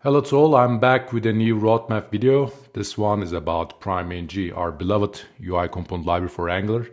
Hello to all, I'm back with a new roadmap video. This one is about PrimeNG, our beloved UI component library for Angular.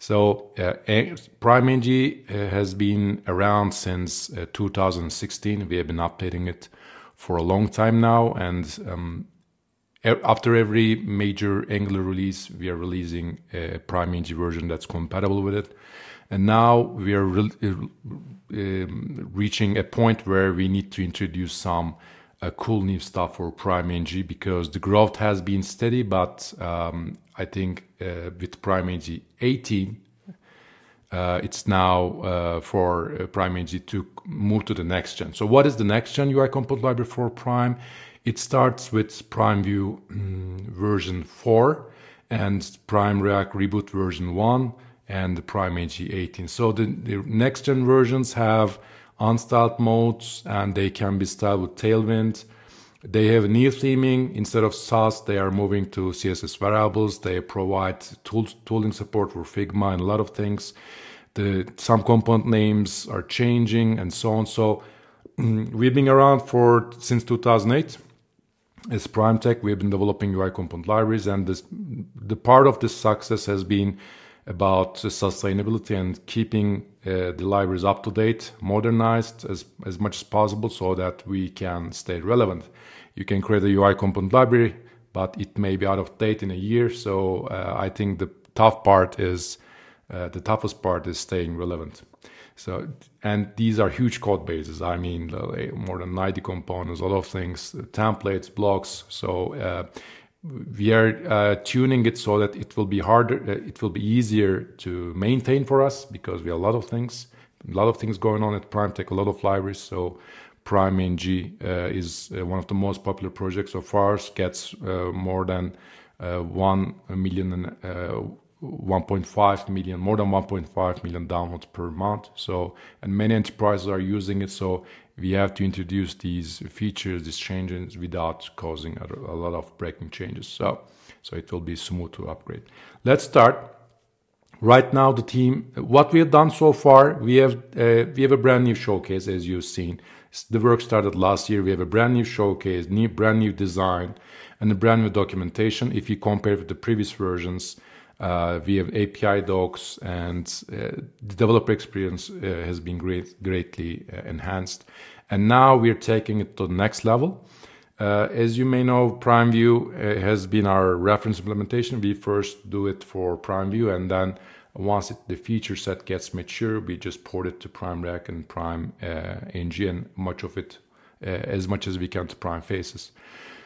So uh, PrimeNG uh, has been around since uh, 2016. We have been updating it for a long time now and um, after every major Angular release, we are releasing a PrimeNG version that's compatible with it. And now we are re uh, um, reaching a point where we need to introduce some uh, cool new stuff for PrimeNG because the growth has been steady, but um, I think uh, with PrimeNG 18, uh, it's now uh, for uh, PrimeNG to move to the next gen. So what is the next gen UI component library for Prime? It starts with PrimeVue um, version 4 and Prime React Reboot version 1 and the PrimeNG 18. So the, the next gen versions have unstyled modes and they can be styled with Tailwind. They have new theming. Instead of Sass, they are moving to CSS variables. They provide tooling support for Figma and a lot of things. The, some component names are changing and so on. So we've been around for since 2008 as Prime Tech. We've been developing UI component libraries, and this, the part of this success has been about sustainability and keeping uh, the libraries up to date, modernized as, as much as possible so that we can stay relevant. You can create a UI component library, but it may be out of date in a year. So uh, I think the tough part is uh, the toughest part is staying relevant. So, and these are huge code bases. I mean, more than 90 components, a lot of things, templates, blocks. So uh, we are uh, tuning it so that it will be harder, uh, it will be easier to maintain for us because we have a lot of things, a lot of things going on at Prime Tech, a lot of libraries. So Prime PrimeNG uh, is uh, one of the most popular projects so far, gets uh, more than uh, 1 million 1.5 million, more than 1.5 million downloads per month. So, and many enterprises are using it. So we have to introduce these features, these changes without causing a, lot of breaking changes. So, so it will be smooth to upgrade. Let's start. Right now, the team, what we have done so far, we have uh, we have a brand new showcase, as you've seen. The work started last year. We have a brand new showcase, new brand new design, and a brand new documentation. If you compare with the previous versions, uh, we have API docs, and uh, the developer experience uh, has been great, greatly uh, enhanced. And now we're taking it to the next level. Uh, as you may know, PrimeVue uh, has been our reference implementation. We first do it for PrimeVue, and then once it, the feature set gets mature, we just port it to PrimeReact and Prime NG, and much of it, as much as we can, to Prime Faces.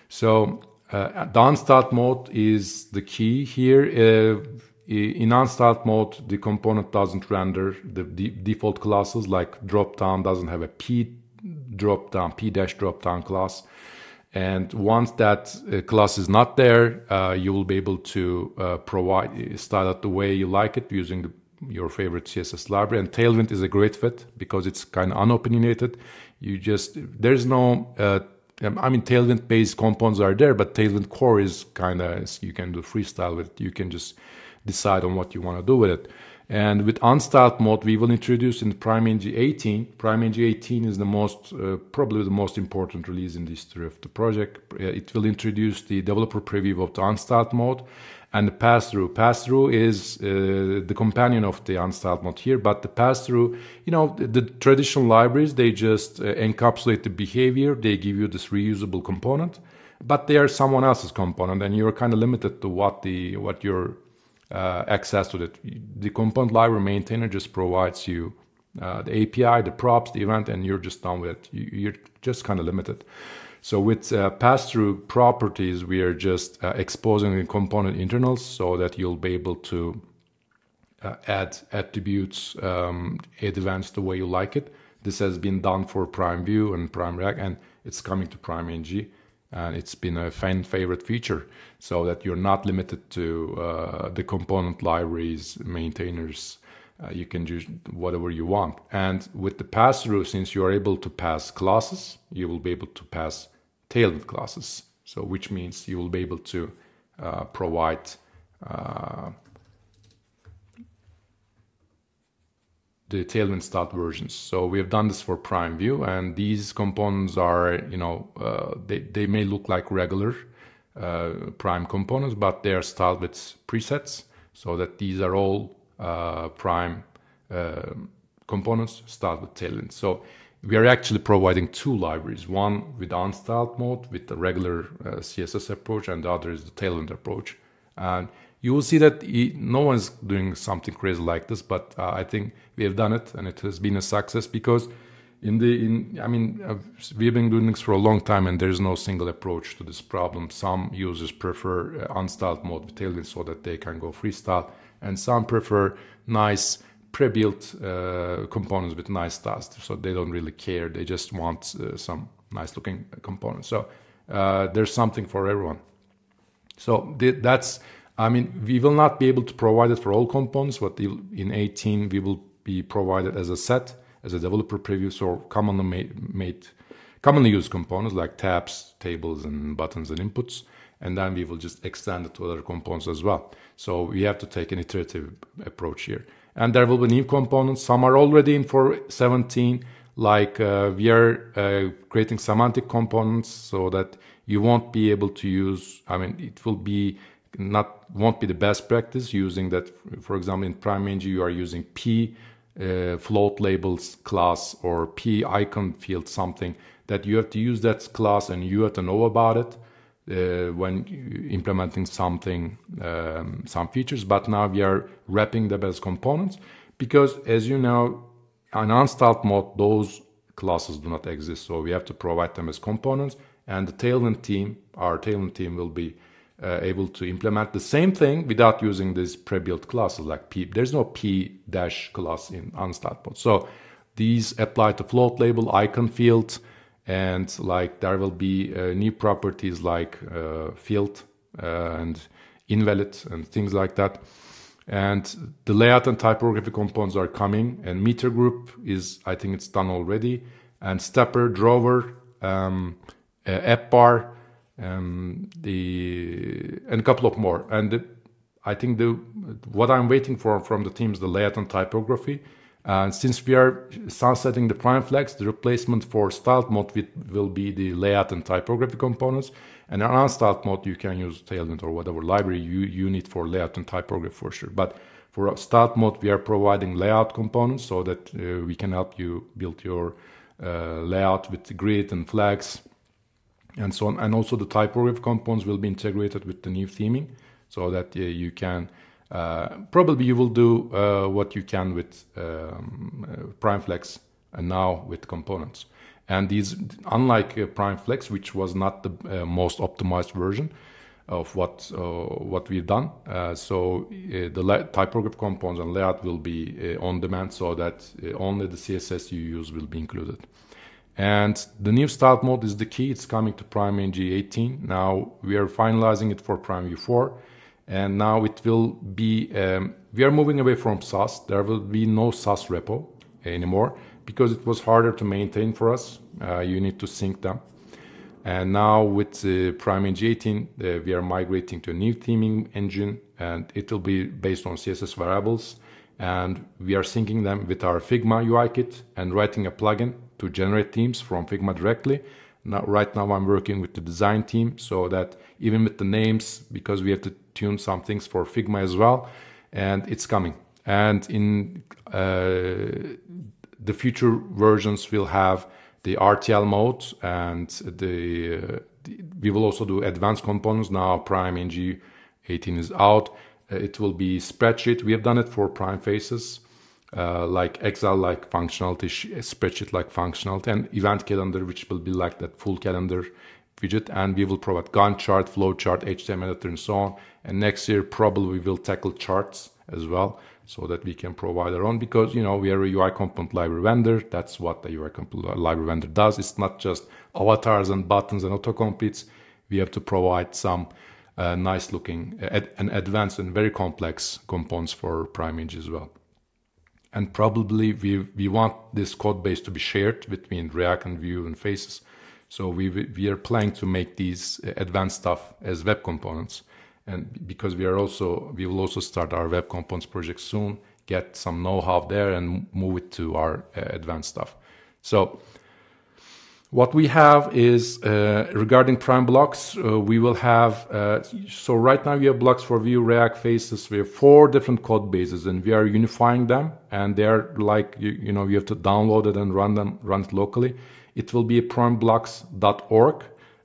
So uh, the mode is the key here. Uh, in unstyled mode, the component doesn't render the default classes like dropdown doesn't have a p dropdown, p dash dropdown class. And once that uh, class is not there, uh, you will be able to uh, provide style it the way you like it using the, your favorite CSS library. And Tailwind is a great fit because it's kind of unopinionated. You just there's no uh, Um, I mean, Tailwind based components are there, but Tailwind core is kind of, you can do freestyle with it. You can just decide on what you want to do with it. And with unstyled mode, we will introduce in PrimeNG 18. PrimeNG 18 is the most, uh, probably the most important release in the history of the project. Uh, it will introduce the developer preview of the unstyled mode and the pass-through. Pass-through is uh, the companion of the unstyled mode here, but the pass-through, you know, the, the, traditional libraries, they just uh, encapsulate the behavior. They give you this reusable component, but they are someone else's component, and you're kind of limited to what the what your uh, access to it. The component library maintainer just provides you uh, the API, the props, the event, and you're just done with it. You, you're just kind of limited. So with uh, pass-through properties, we are just uh, exposing the component internals so that you'll be able to uh, add attributes, um, events the way you like it. This has been done for PrimeVue and PrimeReact, and it's coming to PrimeNG. And it's been a fan favorite feature so that you're not limited to uh, the component libraries, maintainers. Uh, you can do whatever you want. And with the pass-through, since you are able to pass classes, you will be able to pass Tailwind classes. So which means you will be able to uh, provide the Tailwind start versions. So we have done this for Prime Vue, and these components are, you know, uh, they, they may look like regular uh, Prime components, but they are styled with presets, so that these are all uh, Prime uh, components styled with Tailwind. So we are actually providing two libraries, one with unstyled mode with the regular uh, CSS approach, and the other is the Tailwind approach. And you will see that he, no one's doing something crazy like this, but uh, I think we have done it, and it has been a success because in the in I mean uh, we've been doing this for a long time, and there's no single approach to this problem. Some users prefer uh, unstyled mode with Tailwind so that they can go freestyle, and some prefer nice pre-built uh, components with nice styles, so they don't really care. They just want uh, some nice looking components. So uh, there's something for everyone. So th- that's I mean, we will not be able to provide it for all components, but in 18 we will be provided as a set, as a developer preview, so commonly made, made commonly used components like tabs, tables, and buttons and inputs, and then we will just extend it to other components as well. So we have to take an iterative approach here. And there will be new components. Some are already in for 17, like uh, we are uh, creating semantic components so that you won't be able to use, I mean, it will be not won't be the best practice using that. For example, in PrimeNG, you are using p uh, float labels class or p icon field something that you have to use that class and you have to know about it uh, when implementing something, um, some features. But now we are wrapping them as components because, as you know, in unstyled mode, those classes do not exist. So we have to provide them as components. And the Tailwind team, our Tailwind team, will be uh, able to implement the same thing without using these pre-built classes like P. There's no P dash class in unstyled mode. So these apply to float label, icon field, and like there will be uh, new properties like uh, field uh, and invalid and things like that. And the layout and typography components are coming, and meter group is I think it's done already, and stepper, drawer, um, uh, app bar um, the and a couple of more. And the, I think the what I'm waiting for from the team is the layout and typography. And since we are sunsetting the prime flex, the replacement for styled mode will be the layout and typography components. And in unstyled mode, you can use Tailwind or whatever library you, you need for layout and typography for sure. But for styled mode, we are providing layout components so that uh, we can help you build your uh, layout with the grid and flex and so on. And also the typography components will be integrated with the new theming so that uh, you can uh, probably you will do uh, what you can with um, uh, PrimeFlex and now with components. And these, unlike uh, PrimeFlex, which was not the uh, most optimized version of what what we've done, so the typography components and layout will be on demand, so that only the CSS you use will be included. And the new start mode is the key. It's coming to Prime PrimeNG 18. Now we are finalizing it for PrimeVue 4. And now it will be, um, we are moving away from Sass. There will be no Sass repo anymore because it was harder to maintain for us. Uh, you need to sync them. And now with uh, PrimeNG 18, uh, we are migrating to a new theming engine and it will be based on CSS variables. And we are syncing them with our Figma UI kit and writing a plugin to generate themes from Figma directly. Now, right now I'm working with the design team so that even with the names, because we have to tune some things for Figma as well, and it's coming. And in uh, the future versions, we'll have the RTL mode and the, uh, the, we will also do advanced components now. Prime NG 18 is out. Uh, it will be spreadsheet. We have done it for Prime Faces uh, like Excel like functionality, spreadsheet like functionality, and event calendar, which will be like that full calendar widget. And we will provide Gantt chart, flow chart, HTML editor, and so on. And next year, probably we will tackle charts as well so that we can provide our own because you know we are a UI component library vendor. That's what the UI component library vendor does. It's not just avatars and buttons and autocompletes. We have to provide some uh, nice looking uh, and advanced and very complex components for PrimeNG as well and probably we we want this code base to be shared between React and Vue and Faces. So we we are planning to make these advanced stuff as web components, and because we are also we will also start our web components project soon get some know-how there and move it to our uh, advanced stuff. So what we have is uh, regarding prime blocks, uh, we will have, uh, so right now we have blocks for Vue, React, Faces. We have four different code bases and we are unifying them and they're like, you, you know, you have to download it and run them, run it locally. It will be primeblocks.org.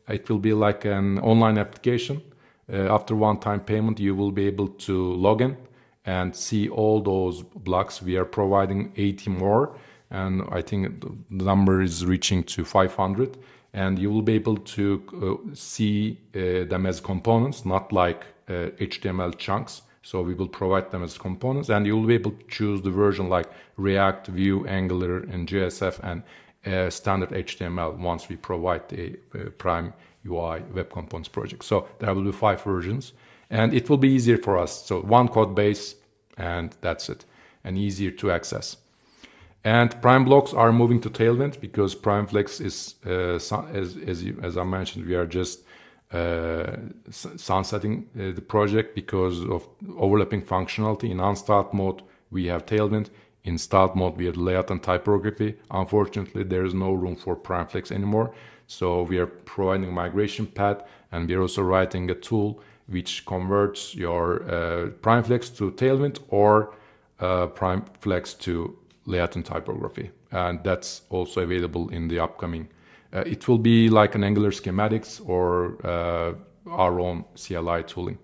It will be like an online application. Uh, after one-time payment, you will be able to log in and see all those blocks. We are providing 80 more and I think the number is reaching to 500 and you will be able to uh, see uh, them as components not like uh, HTML chunks. So we will provide them as components. And you will be able to choose the version like React, Vue, Angular and JSF and uh, standard HTML once we provide the Prime UI web components project. So there will be five versions. And it will be easier for us. So one code base and that's it. And easier to access and prime blocks are moving to Tailwind because PrimeFlex is, uh, as, as, you, as I mentioned, we are just uh, sunsetting uh, the project because of overlapping functionality. In unstyled mode, we have Tailwind. In styled mode, we have layout and typography. Unfortunately, there is no room for PrimeFlex anymore. So we are providing migration path and we are also writing a tool which converts your uh, PrimeFlex to Tailwind or uh, PrimeFlex to layout and typography. And that's also available in the upcoming. Uh, it will be like an Angular schematics or uh, our own CLI tooling.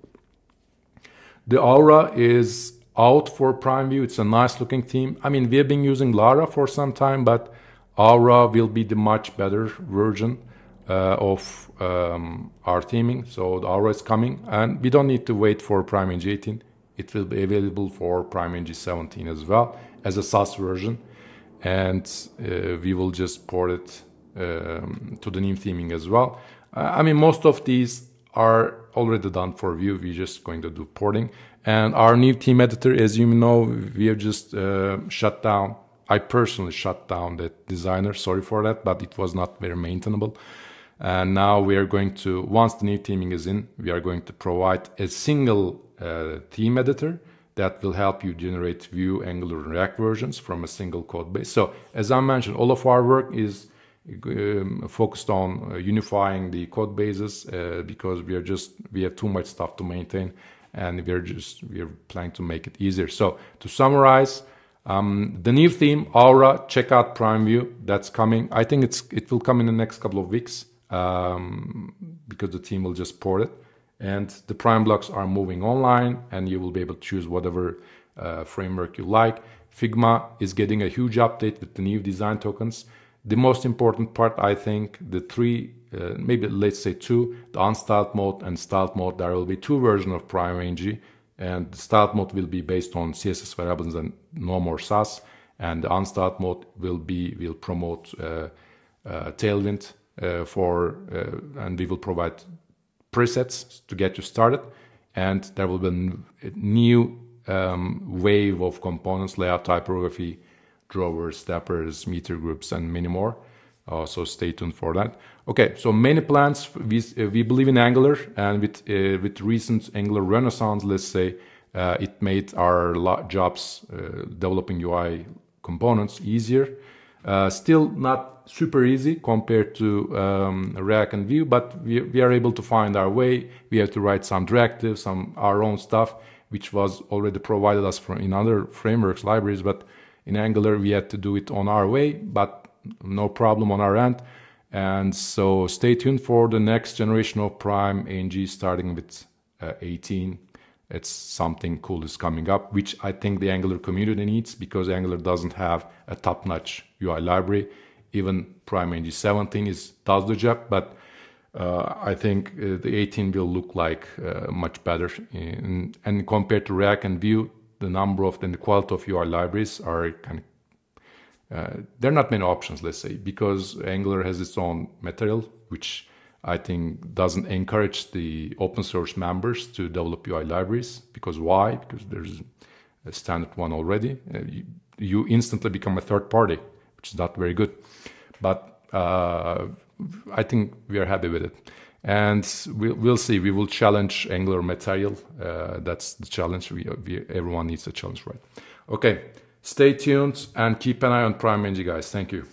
The Aura is out for Prime Vue. It's a nice looking theme. I mean, we have been using Lara for some time, but Aura will be the much better version uh, of um, our theming. So the Aura is coming, and we don't need to wait for PrimeNG 18. It will be available for PrimeNG 17 as well as a Sass version, and uh, we will just port it um, to the new theming as well. I mean, most of these are already done for Vue. We're just going to do porting. And our new theme editor, as you know, we have just uh, shut down. I personally shut down the designer. Sorry for that, but it was not very maintainable. And now we are going to, once the new theming is in, we are going to provide a single uh, theme editor that will help you generate Vue, Angular, and React versions from a single code base. So as I mentioned, all of our work is um, focused on uh, unifying the code bases uh, because we are just we have too much stuff to maintain and we're just we're planning to make it easier. So to summarize, um, the new theme Aura, check out Prime Vue. That's coming. I think it's it will come in the next couple of weeks um, because the team will just port it and the prime blocks are moving online and you will be able to choose whatever uh, framework you like. Figma is getting a huge update with the new design tokens. The most important part, I think, the three, uh, maybe let's say two, the unstyled mode and styled mode, there will be two versions of Prime NG and the styled mode will be based on CSS variables and no more Sass and the unstyled mode will be, will promote uh, uh Tailwind uh, for, uh, and we will provide presets to get you started. And there will be a new um, wave of components, layout typography, drawers, steppers, meter groups, and many more. Uh, so stay tuned for that. Okay, so many plans. We, uh, we believe in Angular, and with uh, with recent Angular renaissance, let's say, uh, it made our jobs uh, developing UI components easier. Uh, still not super easy compared to um, React and Vue, but we, we are able to find our way. We have to write some directives, some our own stuff, which was already provided us from in other frameworks, libraries. But in Angular, we had to do it on our way, but no problem on our end. And so stay tuned for the next generation of Prime NG starting with uh, 18. It's something cool is coming up, which I think the Angular community needs because Angular doesn't have a top-notch UI library even Prime NG 17 is does the job, but uh, I think uh, the 18 will look like uh, much better. In, and compared to React and Vue, the number of and the quality of UI libraries are kind of uh, there are not many options, let's say, because Angular has its own material, which I think doesn't encourage the open source members to develop UI libraries. Because why? Because there's a standard one already. Uh, you, you instantly become a third party, which is not very good but uh, I think we are happy with it. And we'll, we'll see. We will challenge Angular material. Uh, that's the challenge. We, we, everyone needs a challenge, right? Okay, stay tuned and keep an eye on Prime PrimeNG guys. Thank you.